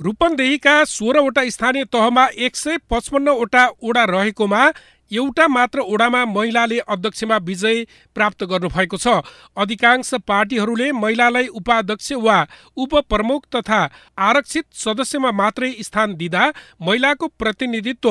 रूपन्देहीका सोह्रवटा स्थानीय तहमा एक सय पचपन्नवटा ओडा रहेकोमा एउटा मात्र ओडामा महिलाले अध्यक्षमा विजय प्राप्त गर्नुभएको छ। अधिकांश पार्टीहरूले महिलालाई उपाध्यक्ष वा उपप्रमुख तथा आरक्षित सदस्यमा मात्रै स्थान दिँदा महिलाको प्रतिनिधित्व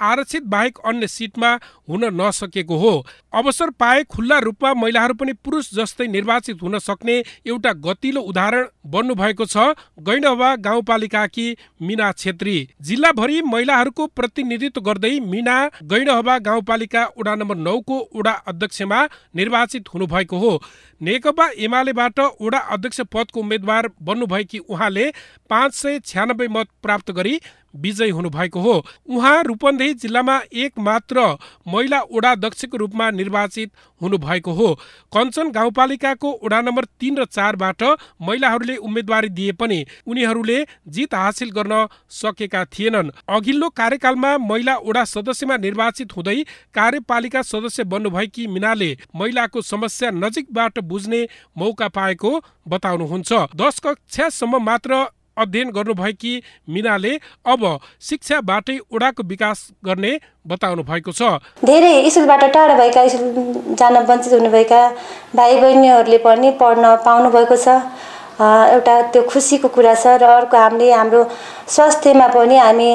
आरक्षित बाहेक अन्य सिटमा हुन नसकेको हो। अवसर पाए खुल्ला रूपमा महिलाहरू पनि पुरुष जस्तै निर्वाचित हुन सक्ने एउटा गतिलो उदाहरण बन्नु भएको छ गैंडहवा गाउँपालिकाकी मिना छेत्री। जिल्लाभरि महिलाहरूको प्रतिनिधित्व गर्दै मिना गैंडहवा गाउँपालिका वडा नम्बर नौको वडा अध्यक्षमा निर्वाचित हुनुभएको हो। नेकपा एमालेबाट वडा अध्यक्ष पदको उम्मेद्वार बन्नुभएकी उहाँले पाँच सय छ्यानब्बे मत प्राप्त गरी विजयी हुनुभएको हो। उहाँ रूपन्देही जिल्लामा एक मात्र महिला ओडाध्यक्षको रूपमा निर्वाचित हुनुभएको हो। कञ्चन गाउँपालिकाको ओडा नम्बर तिन र चारबाट महिलाहरूले उम्मेदवारी दिए पनि उनीहरूले जित हासिल गर्न सकेका थिएनन्। अघिल्लो कार्यकालमा महिला ओडा सदस्यमा निर्वाचित हुँदै कार्यपालिका सदस्य बन्नुभएकी मिनाले महिलाको समस्या नजिकबाट बुझ्ने मौका पाएको बताउनुहुन्छ। दस कक्षासम्म मात्र अध्ययन गर्नुभएकी मिनाले अब शिक्षाबाटै ओडाको विकास गर्ने बताउनु भएको छ। धेरै स्कुलबाट टाढा भएका स्कुल जान वञ्चित हुनुभएका भाइ बहिनीहरूले पनि पढ्न पाउनुभएको छ। एउटा त्यो खुसीको कुरा छ र अर्को हामीले हाम्रो स्वास्थ्यमा पनि हामी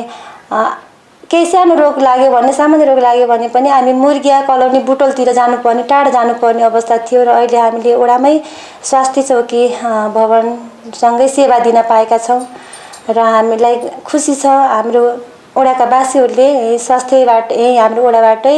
केही सानो रोग लाग्यो भने सामान्य रोग लाग्यो भने पनि हामी मुर्गिया कलोनी बुटोलतिर जानुपर्ने टाढा जानुपर्ने अवस्था थियो र अहिले हामीले ओडामै स्वास्थ्य चौकी भवनसँगै सेवा दिन पाएका छौँ र हामीलाई खुसी छ हाम्रो ओडाका वासीहरूले स्वास्थ्यबाट यही हाम्रो ओडाबाटै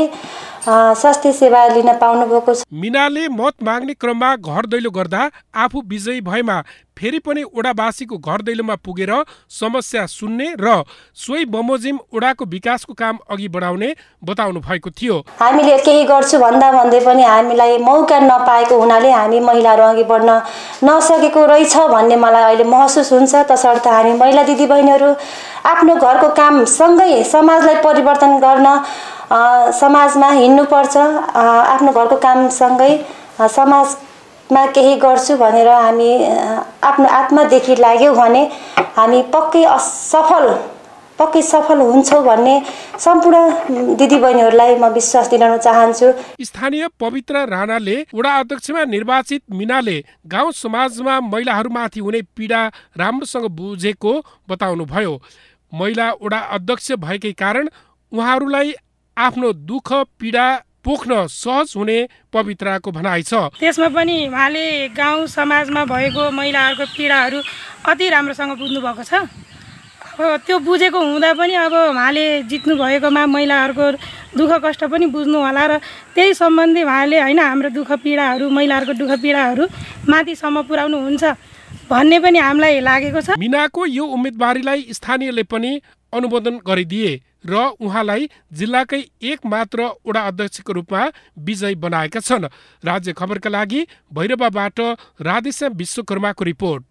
स्वास्थ्य सेवा लिन पाउनुभएको छ। मिनाले मत माग्ने क्रममा घर दैलो गर्दा आफू विजयी भएमा फेरि पनि ओडावासीको घर दैलोमा पुगेर समस्या सुन्ने र सोही बमोजिम ओडाको विकासको काम अघि बढाउने बताउनु भएको थियो। हामीले केही गर्छु भन्दा भन्दै पनि हामीलाई मौका नपाएको हुनाले हामी महिलाहरू अघि बढ्न नसकेको रहेछ भन्ने मलाई अहिले महसुस हुन्छ। तसर्थ हामी महिला दिदीबहिनीहरू आफ्नो घरको कामसँगै समाजलाई परिवर्तन गर्न समाजमा हिँड्नुपर्छ। आफ्नो घरको कामसँगै समाजमा केही गर्छु भनेर हामी आफ्नो आत्मादेखि लाग्यो भने हामी पक्कै असफल पक्कै सफल हुन्छौँ भन्ने सम्पूर्ण दिदीबहिनीहरूलाई म विश्वास दिलाउन चाहन्छु। स्थानीय पवित्र राणाले वडा अध्यक्षमा निर्वाचित मिनाले गाउँ समाजमा महिलाहरूमाथि हुने पीडा राम्रोसँग बुझेको बताउनुभयो। महिला वडा अध्यक्ष भएकै कारण उहाँहरूलाई आफ्नो दुःख पीडा पोख्न सहज हुने पवित्राको भनाइ छ। त्यसमा पनि उहाँले गाउँ समाजमा भएको महिलाहरूको पीडाहरू अति राम्रोसँग बुझ्नु भएको छ। अब त्यो बुझेको हुँदा पनि अब उहाँले जित्नु भएकोमा महिलाहरूको दुःख कष्ट पनि बुझ्नु होला र त्यही सम्बन्धी उहाँले होइन हाम्रो दुःख पीडाहरू महिलाहरूको दुःख पीडाहरू माथिसम्म पुर्याउनु हुन्छ भन्ने पनि हामीलाई लागेको छ। मिनाको यो उम्मेदवारीलाई स्थानीयले पनि अनुमोदन गरिदिए र उहाँलाई जिल्लाकै एक मात्र वडा अध्यक्षको रूपमा विजय बनाएका छन्। राज्य खबरका लागि भैरवाबाट राधेश्याम विश्वकर्माको रिपोर्ट।